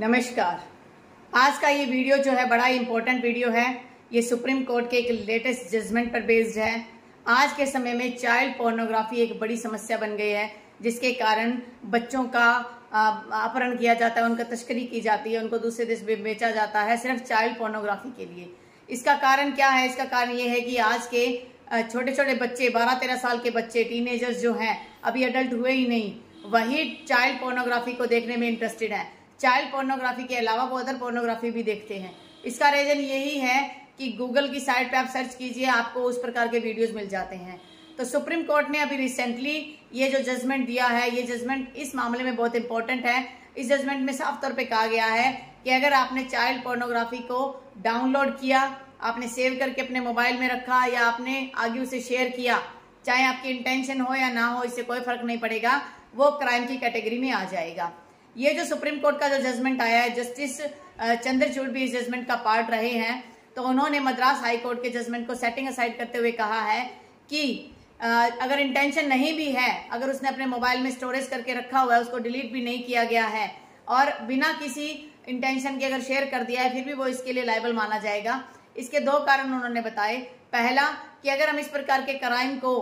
नमस्कार। आज का ये वीडियो जो है बड़ा इंपॉर्टेंट वीडियो है। ये सुप्रीम कोर्ट के एक लेटेस्ट जजमेंट पर बेस्ड है। आज के समय में चाइल्ड पोर्नोग्राफी एक बड़ी समस्या बन गई है, जिसके कारण बच्चों का अपहरण किया जाता है, उनका तस्करी की जाती है, उनको दूसरे देश में बेचा जाता है सिर्फ़ चाइल्ड पोर्नोग्राफी के लिए। इसका कारण क्या है? इसका कारण ये है कि आज के छोटे छोटे बच्चे बारह तेरह साल के बच्चे टीनेजर्स जो हैं, अभी अडल्ट हुए ही नहीं। वही चाइल्ड पोर्नोग्राफी को देखने में इंटरेस्टेड है। चाइल्ड पोर्नोग्राफी के अलावा वो अदर पोर्नोग्राफी भी देखते हैं। इसका रीजन यही है कि गूगल की साइट पे आप सर्च कीजिए, आपको उस प्रकार के वीडियोस मिल जाते हैं। तो सुप्रीम कोर्ट ने अभी रिसेंटली ये जो जजमेंट दिया है, ये जजमेंट इस मामले में बहुत इंपॉर्टेंट है। इस जजमेंट में साफ़ तौर पे कहा गया है कि अगर आपने चाइल्ड पोर्नोग्राफी को डाउनलोड किया, आपने सेव करके अपने मोबाइल में रखा या आपने आगे उसे शेयर किया, चाहे आपकी इंटेंशन हो या ना हो, इससे कोई फ़र्क नहीं पड़ेगा, वो क्राइम की कैटेगरी में आ जाएगा। ये जो सुप्रीम कोर्ट का जो जजमेंट आया है, जस्टिस चंद्रचूड़ भी इस जजमेंट का पार्ट रहे हैं तो उन्होंने मद्रास हाई कोर्ट के जजमेंट को सेटिंग असाइड करते हुए कहा है कि अगर इंटेंशन नहीं भी है, अगर उसने अपने मोबाइल में स्टोरेज करके रखा हुआ है, उसको डिलीट भी नहीं किया गया है, और बिना किसी इंटेंशन के अगर शेयर कर दिया है, फिर भी वो इसके लिए लाइबल माना जाएगा। इसके दो कारण उन्होंने बताए। पहला, कि अगर हम इस प्रकार के क्राइम को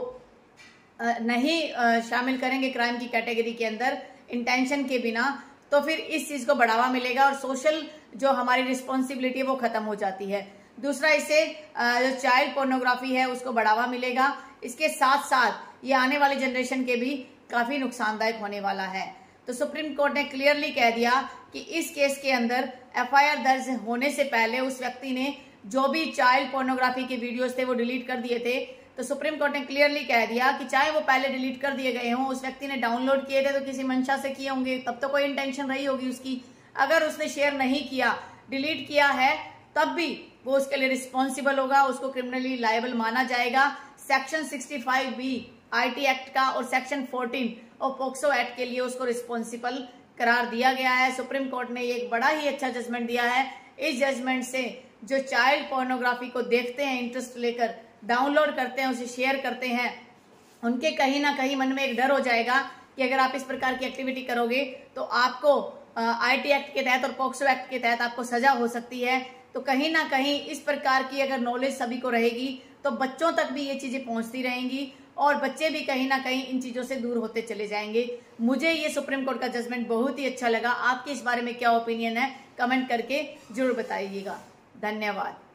नहीं शामिल करेंगे क्राइम की कैटेगरी के अंदर इंटेंशन के बिना तो फिर इस चीज़ को बढ़ावा मिलेगा और सोशल जो हमारी रिस्पॉन्सिबिलिटी है, वो खत्म हो जाती है। दूसरा इसे जो चाइल्ड पोर्नोग्राफी है, उसको बढ़ावा मिलेगा। इसके साथ साथ ये आने वाली जनरेशन के भी काफ़ी नुकसानदायक होने वाला है। तो सुप्रीम कोर्ट ने क्लियरली कह दिया कि इस केस के अंदर एफआईआर दर्ज होने से पहले उस व्यक्ति ने जो भी चाइल्ड पोर्नोग्राफी के वीडियोस थे, वो डिलीट कर दिए थे। तो सुप्रीम कोर्ट ने क्लियरली कह दिया कि चाहे वो पहले डिलीट कर दिए गए हों, उस व्यक्ति ने डाउनलोड किए थे तो किसी मंशा से किए होंगे, तब तो कोई इंटेंशन रही होगी उसकी। अगर उसने शेयर नहीं किया डिलीट किया है, तब भी वो उसके लिए रिस्पॉन्सिबल होगा, उसको क्रिमिनली लाइबल माना जाएगा। सेक्शन 65 बी आईटी एक्ट का और सेक्शन 14 और पोक्सो एक्ट के लिए उसको रिस्पॉन्सिबल करार दिया गया है। सुप्रीम कोर्ट ने एक बड़ा ही अच्छा जजमेंट दिया है। इस जजमेंट से जो चाइल्ड पोर्नोग्राफी को देखते हैं इंटरेस्ट लेकर डाउनलोड करते हैं, उसे शेयर करते हैं, उनके कहीं ना कहीं मन में एक डर हो जाएगा कि अगर आप इस प्रकार की एक्टिविटी करोगे तो आपको आईटी एक्ट के तहत और पॉक्सो एक्ट के तहत आपको सजा हो सकती है। तो कहीं ना कहीं इस प्रकार की अगर नॉलेज सभी को रहेगी तो बच्चों तक भी ये चीज़ें पहुँचती रहेंगी और बच्चे भी कहीं ना कहीं इन चीज़ों से दूर होते चले जाएँगे। मुझे ये सुप्रीम कोर्ट का जजमेंट बहुत ही अच्छा लगा। आपके इस बारे में क्या ओपिनियन है? कमेंट करके ज़रूर बताइएगा। धन्यवाद।